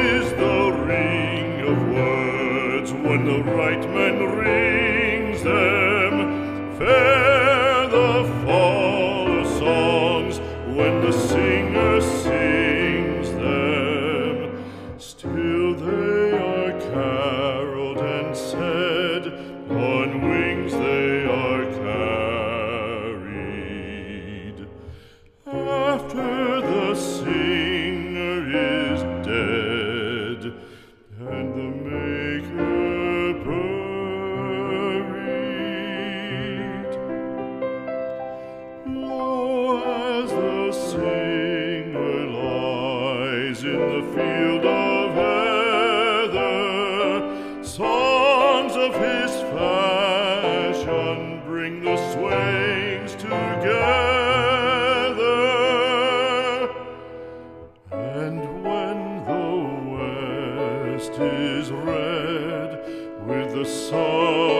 is the ring of words when the right man rings them. Fair the fall of songs when the singer sings lies in the field of heather, songs of his fashion bring the swains together. And when the west is red with the sun